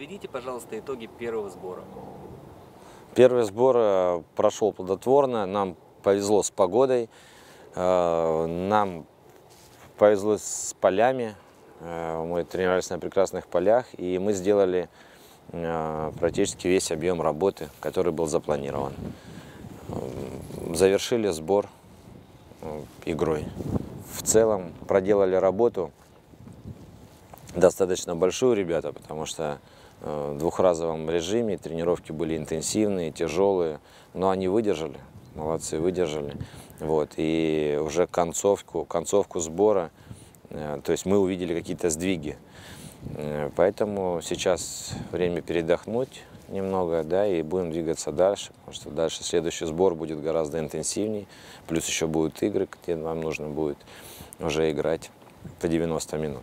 Подведите, пожалуйста, итоги первого сбора. Первый сбор э, прошел плодотворно, нам повезло с погодой, э, нам повезло с полями, э, мы тренировались на прекрасных полях, и мы сделали практически весь объем работы, который был запланирован. Завершили сбор игрой. В целом проделали работу достаточно большую, ребята, потому что в двухразовом режиме тренировки были интенсивные, тяжелые, но они выдержали, молодцы, выдержали. Вот, и уже концовку, концовку сбора, э, то есть мы увидели какие-то сдвиги. Э, поэтому сейчас время передохнуть немного, да, и будем двигаться дальше, потому что дальше следующий сбор будет гораздо интенсивнее, плюс еще будут игры, где нам нужно будет уже играть по 90 минут.